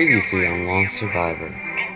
Previously on Lost Survivor.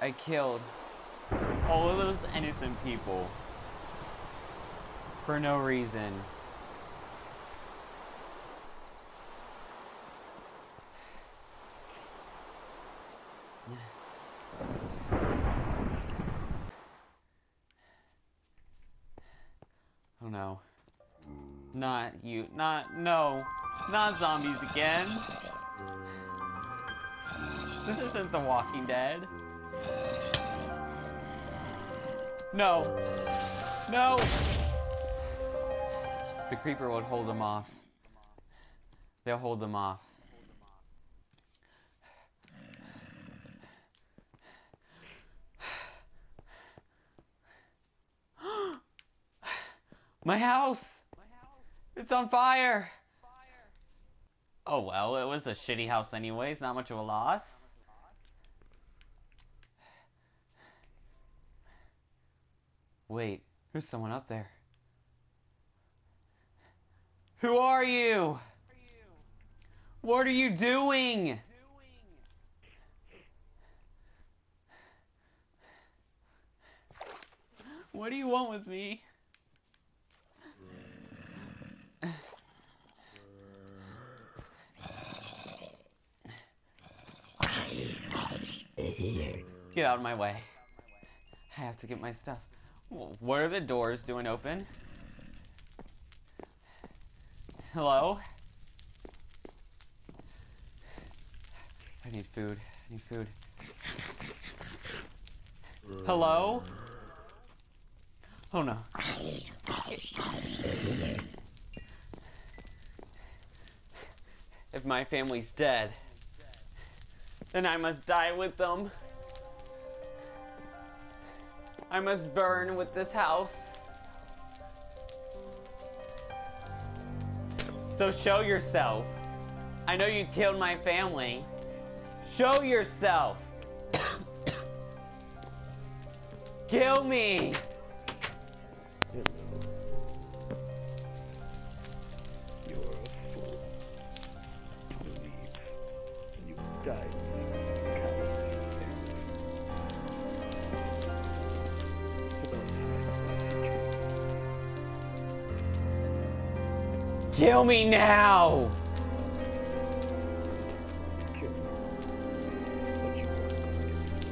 I killed all of those innocent people for no reason. Oh no. Not you. Not, no. Not zombies again. This isn't The Walking Dead. No. No! The creeper would hold them off. They'll hold them off. My house! It's on fire! Oh well, it was a shitty house anyways, not much of a loss. Wait, there's someone up there. Who are you? What are you doing? What do you want with me? Get out of my way. I have to get my stuff. Wh- What are the doors doing open? Hello? I need food. I need food. Hello? Oh no. If my family's dead, then I must die with them. I must burn with this house. So show yourself. I know you killed my family. Show yourself. Kill me. You're a fool. To believe you died Kill me now. you kill me. But you weren't going to do so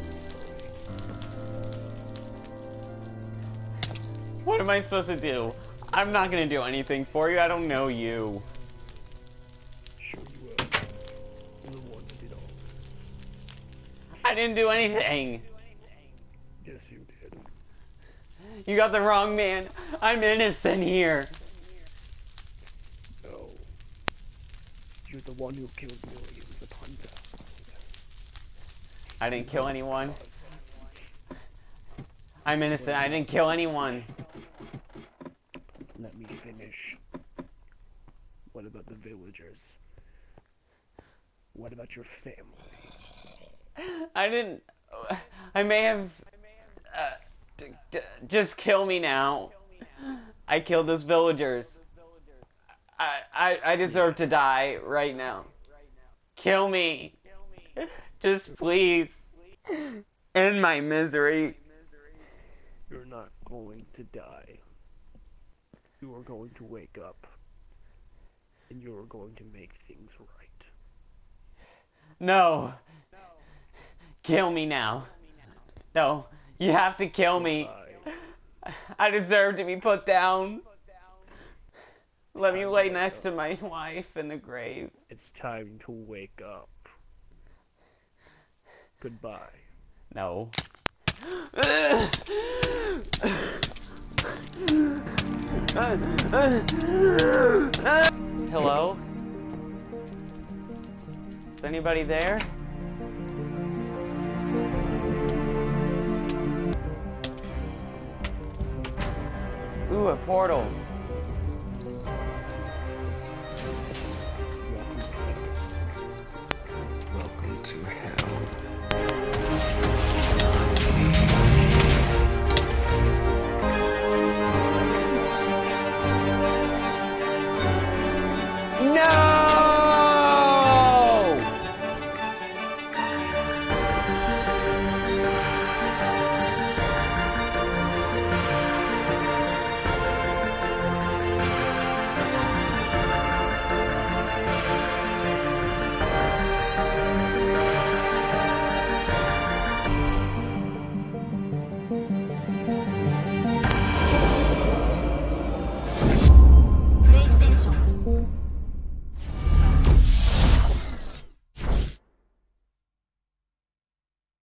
What am I supposed to do? I'm not gonna do anything for you. I don't know you. Sure you will. The one that did all. I didn't do anything. Yes, you did. You got the wrong man. I'm innocent here. No. You're the one who killed millions upon thousands. I didn't kill anyone. I'm innocent. I didn't kill anyone. Let me finish. What about the villagers? What about your family? I didn't. I may have. Uh, just kill me now. I killed those villagers. I, I I deserve to die right now. Kill me. Just please. End my misery. You're not going to die. You are going to wake up. And you are going to make things right. No. Kill me now. No. You have to kill me. I deserve to be put down. Let me lay next to my wife in the grave. It's time to wake up. Goodbye. No. Hello? Is anybody there? Ooh, a portal. to.